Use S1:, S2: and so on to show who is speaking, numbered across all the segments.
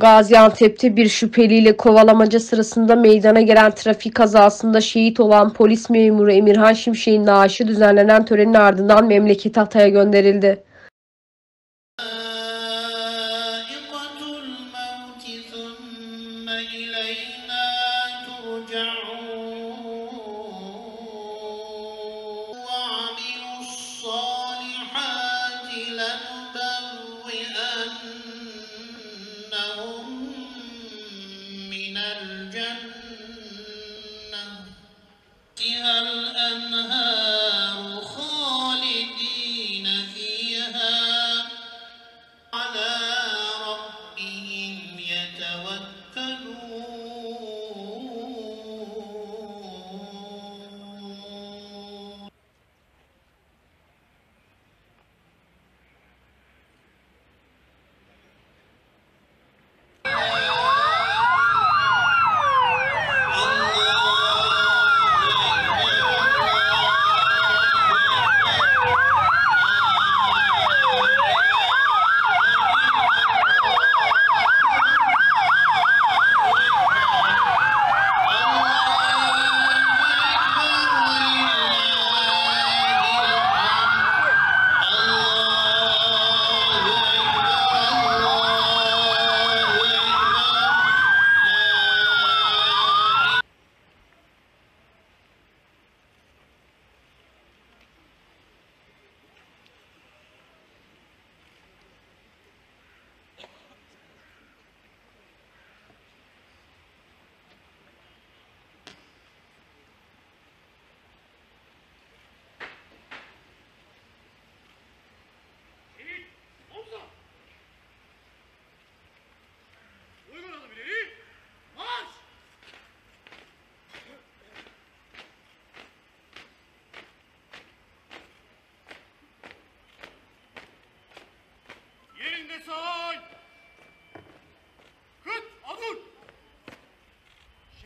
S1: Gaziantep'te bir şüpheliyle kovalamaca sırasında meydana gelen trafik kazasında şehit olan polis memuru Emirhan Şimşek'in naaşı düzenlenen törenin ardından memleketi Hatay'a gönderildi.
S2: فيها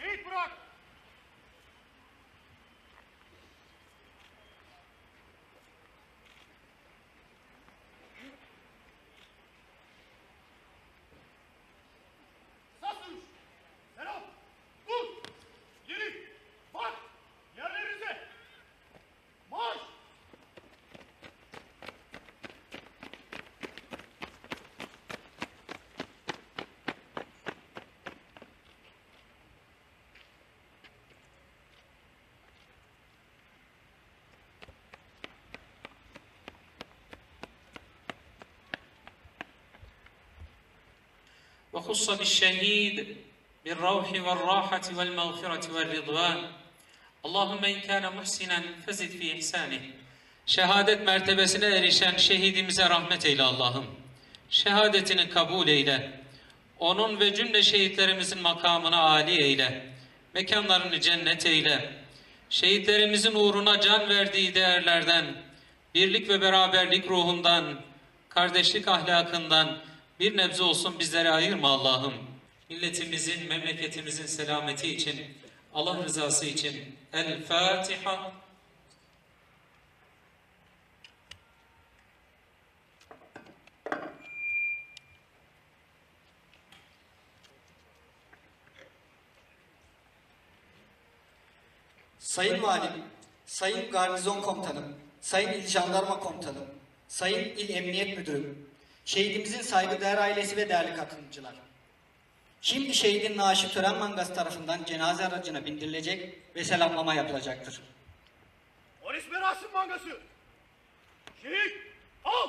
S3: Şehit bırak.
S4: وخص بالشهيد بالروح والراحة والمغفرة والرضوان اللهم إن كان محسنا فزد في إحسانه Şehadet mertebesine erişen şehidimize rahmet eyle Allah'ım. Şehadetini kabul eyle. Onun ve cümle şehitlerimizin makamını âli eyle. Mekanlarını cennet eyle. Şehitlerimizin uğruna can verdiği değerlerden, birlik ve beraberlik ruhundan, kardeşlik ahlakından bir nebze olsun bizlere ayırma Allah'ım. Milletimizin, memleketimizin selameti için, Allah rızası için El Fatiha.
S5: Sayın Valim, Sayın Garnizon Komutanım, Sayın İl Jandarma Komutanım, Sayın İl Emniyet Müdürüm, şehidimizin saygıdeğer ailesi ve değerli katılımcılar. Şimdi şehidin naaşı tören mangası tarafından cenaze aracına bindirilecek ve selamlama yapılacaktır.
S3: Polis merasim mangası. Şehit. Al.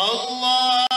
S2: Allah!